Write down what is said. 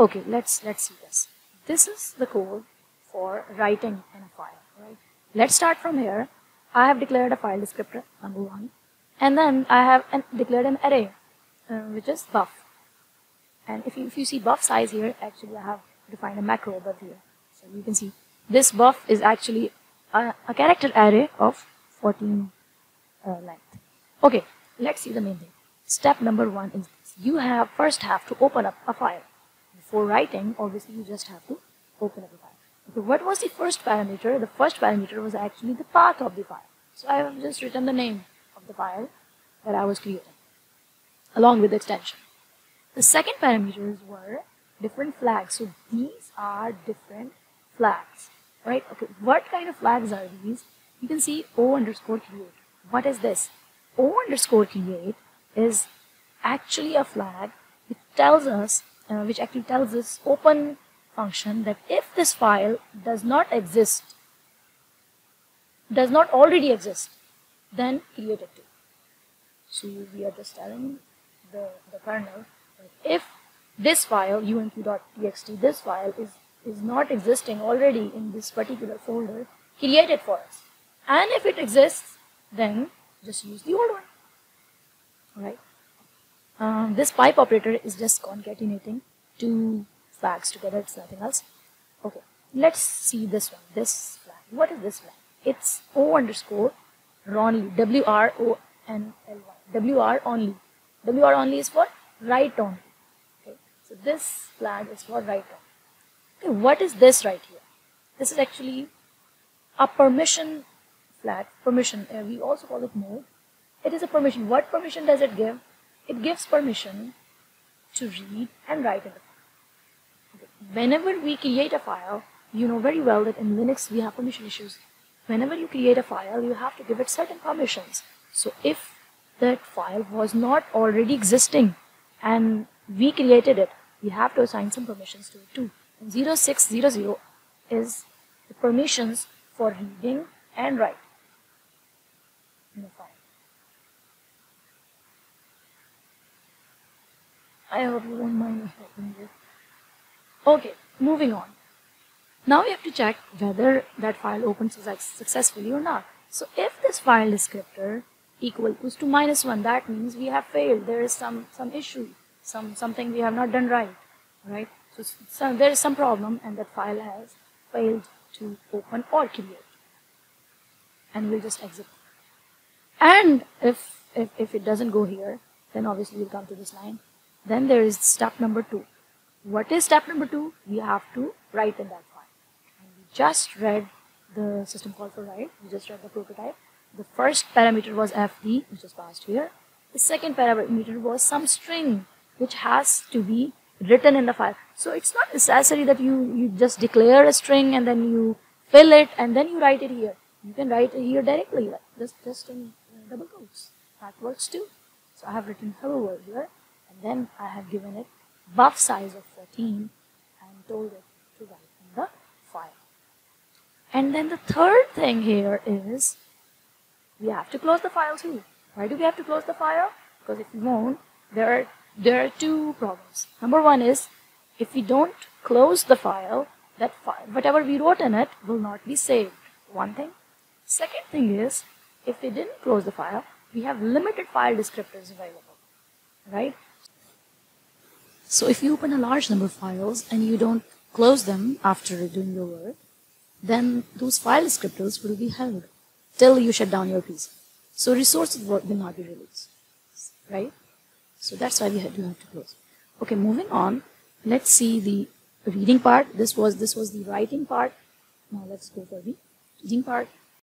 Okay, let's let's see this. This is the code for writing in a file, right? Let's start from here. I have declared a file descriptor, number one, and then I have an, declared an array, uh, which is buff. And if you, if you see buff size here, actually I have defined a macro above here. So you can see this buff is actually a, a character array of 14 uh, length. Okay, let's see the main thing. Step number one is this. You have first have to open up a file. Before writing, obviously you just have to open up a file. Okay, what was the first parameter? The first parameter was actually the path of the file. So I have just written the name of the file that I was creating along with the extension. The second parameters were different flags. So these are different flags, right? Okay, what kind of flags are these? You can see O underscore create. What is this? O underscore create is actually a flag It tells us, uh, which actually tells this open function that if this file does not exist, does not already exist, then create it too. So we are just telling the, the kernel that if this file unq.txt, this file is, is not existing already in this particular folder, create it for us. And if it exists, then just use the old one. Alright. Um, this pipe operator is just concatenating two flags together, it's nothing else. Okay, let's see this one, this flag. What is this flag? It's O underscore Ronly, W-R-O-N-L-Y, W-R only. W-R only is for write only. Okay, so this flag is for write only. Okay, what is this right here? This is actually a permission flag, permission, uh, we also call it mode. It is a permission. What permission does it give? It gives permission to read and write in the file. Whenever we create a file, you know very well that in Linux we have permission issues. Whenever you create a file, you have to give it certain permissions. So if that file was not already existing and we created it, we have to assign some permissions to it too. And 0600 is the permissions for reading and writing in the file. I hope you won't mind me helping you. Okay, moving on. Now we have to check whether that file opens successfully or not. So if this file descriptor equals to minus 1, that means we have failed. There is some, some issue, some something we have not done right. Right? So, so there is some problem and that file has failed to open or create. And we'll just exit. And if, if, if it doesn't go here, then obviously we'll come to this line. Then there is step number two. What is step number two? We have to write in that file. And we just read the system call for write. We just read the prototype. The first parameter was fd, which is passed here. The second parameter was some string, which has to be written in the file. So it's not necessary that you, you just declare a string and then you fill it and then you write it here. You can write it here directly, like just, just in double quotes. That works too. So I have written hello world here then I have given it buff size of 14 and told it to write in the file. And then the third thing here is we have to close the file too. Why do we have to close the file? Because if we won't, there are, there are two problems. Number one is if we don't close the file, that file, whatever we wrote in it will not be saved. One thing. Second thing is if we didn't close the file, we have limited file descriptors available, right? So if you open a large number of files and you don't close them after doing your work, then those file descriptors will be held till you shut down your PC. So resources will not be released, right? So that's why we have to, have to close. Okay, moving on. Let's see the reading part. This was this was the writing part. Now let's go for the reading part.